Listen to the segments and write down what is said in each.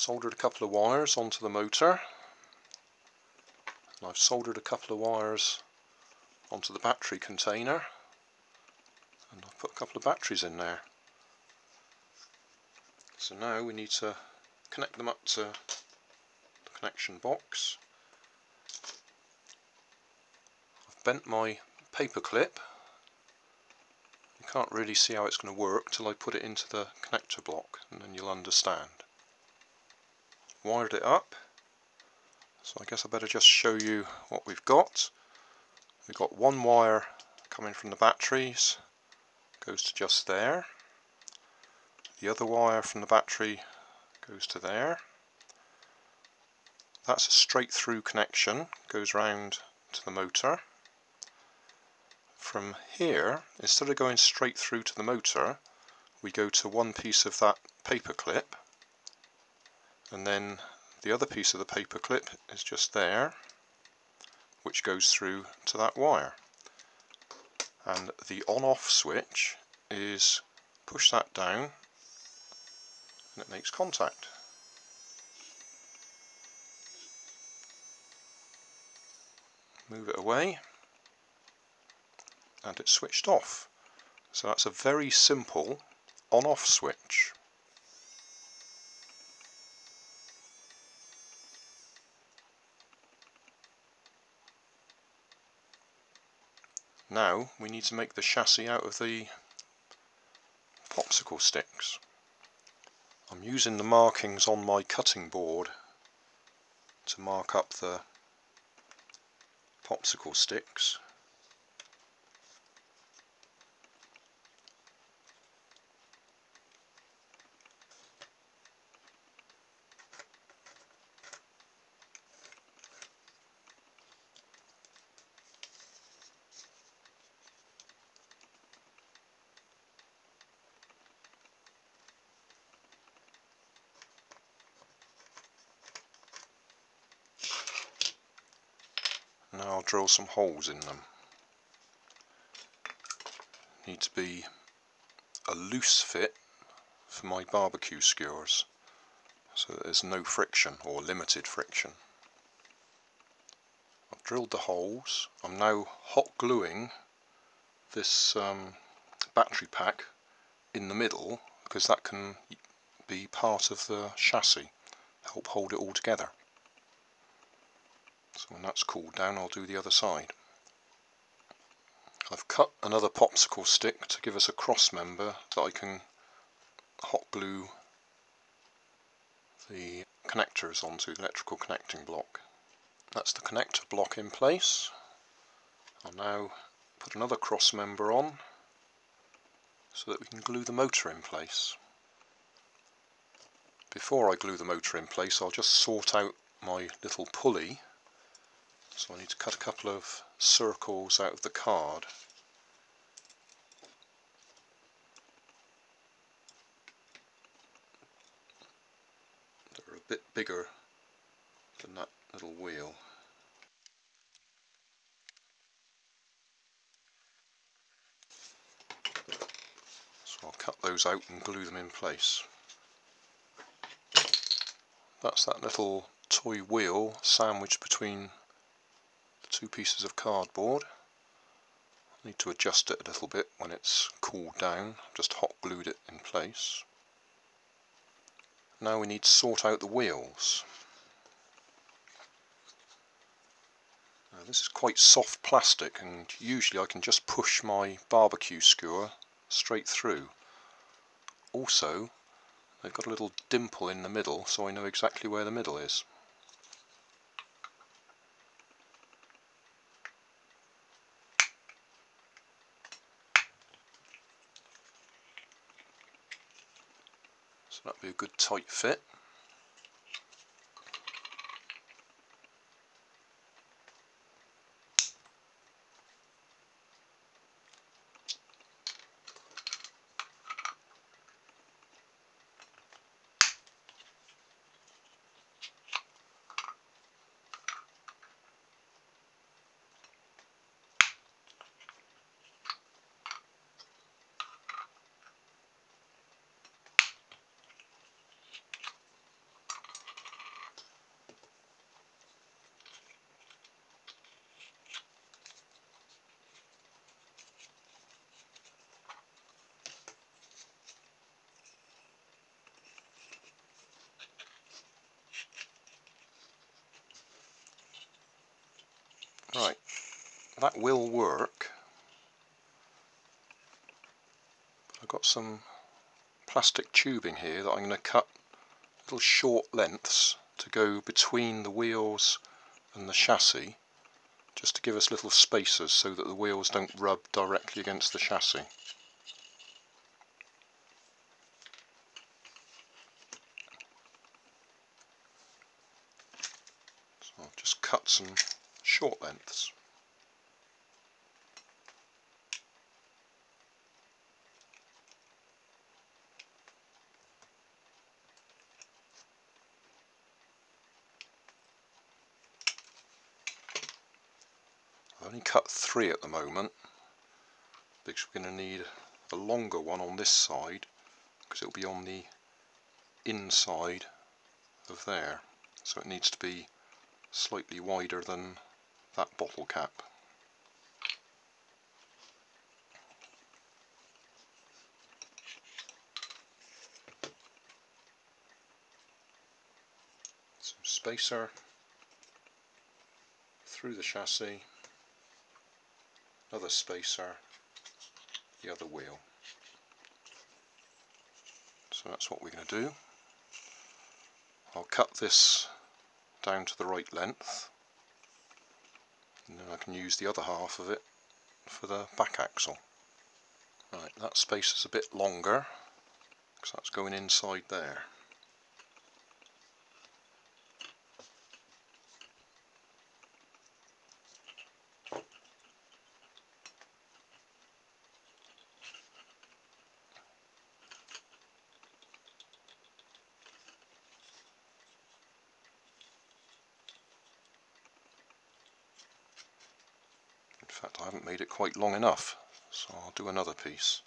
soldered a couple of wires onto the motor. And I've soldered a couple of wires onto the battery container. And I've put a couple of batteries in there. So now we need to connect them up to the connection box. I've bent my paper clip. You can't really see how it's going to work till I put it into the connector block and then you'll understand wired it up. So I guess I better just show you what we've got. We've got one wire coming from the batteries goes to just there. The other wire from the battery goes to there. That's a straight through connection goes round to the motor. From here instead of going straight through to the motor we go to one piece of that paper clip and then the other piece of the paper clip is just there which goes through to that wire. And the on off switch is push that down and it makes contact. Move it away and it's switched off. So that's a very simple on off switch Now we need to make the chassis out of the popsicle sticks. I'm using the markings on my cutting board to mark up the popsicle sticks Now I'll drill some holes in them. Need to be a loose fit for my barbecue skewers so there's no friction or limited friction. I've drilled the holes. I'm now hot gluing this um, battery pack in the middle because that can be part of the chassis, help hold it all together. So when that's cooled down I'll do the other side. I've cut another popsicle stick to give us a cross member that I can hot glue the connectors onto the electrical connecting block. That's the connector block in place. I'll now put another cross member on so that we can glue the motor in place. Before I glue the motor in place I'll just sort out my little pulley so I need to cut a couple of circles out of the card. They're a bit bigger than that little wheel. So I'll cut those out and glue them in place. That's that little toy wheel sandwiched between two pieces of cardboard. I need to adjust it a little bit when it's cooled down, just hot glued it in place. Now we need to sort out the wheels. Now this is quite soft plastic and usually I can just push my barbecue skewer straight through. Also they've got a little dimple in the middle so I know exactly where the middle is. That'd be a good tight fit. That will work. I've got some plastic tubing here that I'm going to cut little short lengths to go between the wheels and the chassis just to give us little spacers so that the wheels don't rub directly against the chassis. So I'll just cut some short lengths. Cut three at the moment because we're going to need a longer one on this side because it'll be on the inside of there so it needs to be slightly wider than that bottle cap. some spacer through the chassis another spacer, the other wheel. So that's what we're going to do. I'll cut this down to the right length and then I can use the other half of it for the back axle. Right, that space is a bit longer because that's going inside there. Fact I haven't made it quite long enough so I'll do another piece.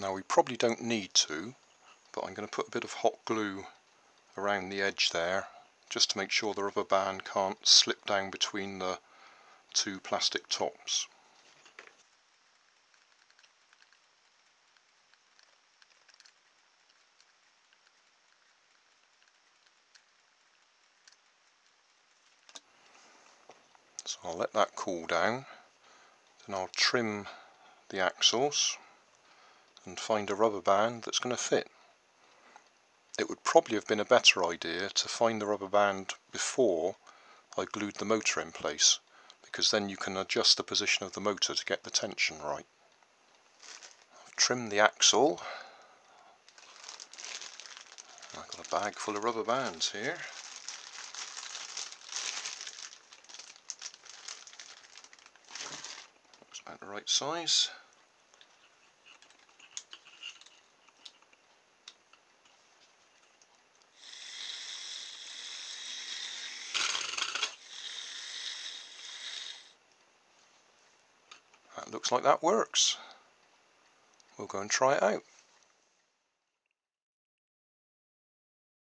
Now we probably don't need to, but I'm going to put a bit of hot glue around the edge there, just to make sure the rubber band can't slip down between the two plastic tops. So I'll let that cool down, then I'll trim the axles and find a rubber band that's going to fit. It would probably have been a better idea to find the rubber band before I glued the motor in place because then you can adjust the position of the motor to get the tension right. I've trimmed the axle. I've got a bag full of rubber bands here. Looks about the right size. Like that works. We'll go and try it out.